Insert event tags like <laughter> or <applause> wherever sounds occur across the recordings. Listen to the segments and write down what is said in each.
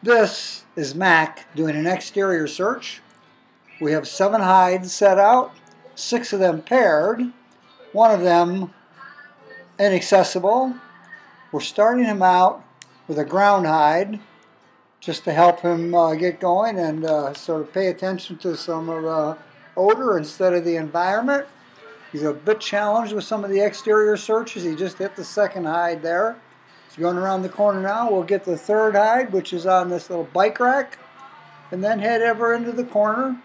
This is Mac doing an exterior search. We have seven hides set out, six of them paired, one of them inaccessible. We're starting him out with a ground hide just to help him uh, get going and uh, sort of pay attention to some of the odor instead of the environment. He's a bit challenged with some of the exterior searches. He just hit the second hide there. He's going around the corner now. We'll get the third hide, which is on this little bike rack, and then head over into the corner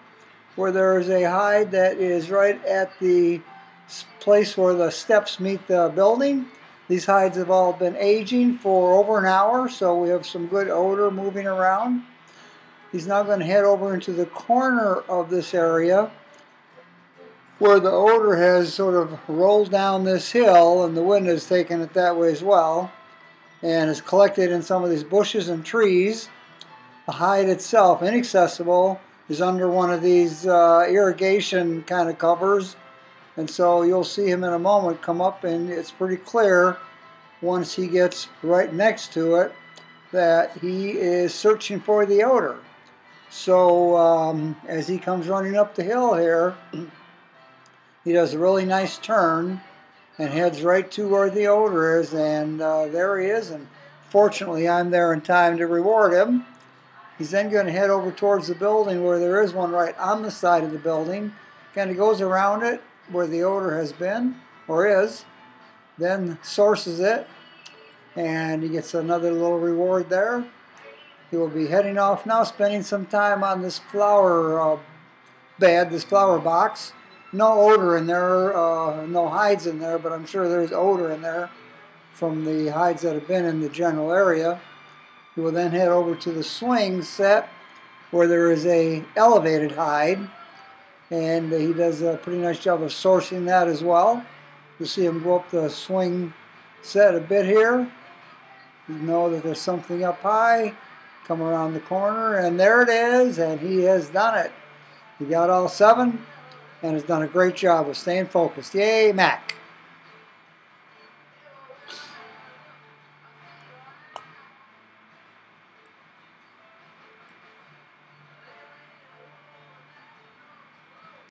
where there is a hide that is right at the place where the steps meet the building. These hides have all been aging for over an hour, so we have some good odor moving around. He's now going to head over into the corner of this area where the odor has sort of rolled down this hill and the wind has taken it that way as well and is collected in some of these bushes and trees. The hide itself, inaccessible, is under one of these uh, irrigation kind of covers and so you'll see him in a moment come up and it's pretty clear once he gets right next to it that he is searching for the odor. So um, as he comes running up the hill here, <clears throat> he does a really nice turn and heads right to where the odor is and uh, there he is and fortunately I'm there in time to reward him. He's then going to head over towards the building where there is one right on the side of the building. Kind of goes around it where the odor has been or is, then sources it, and he gets another little reward there. He will be heading off now, spending some time on this flower uh, bed, this flower box. No odor in there, uh, no hides in there, but I'm sure there's odor in there from the hides that have been in the general area. He will then head over to the swing set where there is a elevated hide and he does a pretty nice job of sourcing that as well. You see him go up the swing set a bit here. You know that there's something up high. Come around the corner, and there it is, and he has done it. He got all seven and has done a great job of staying focused. Yay, Mac!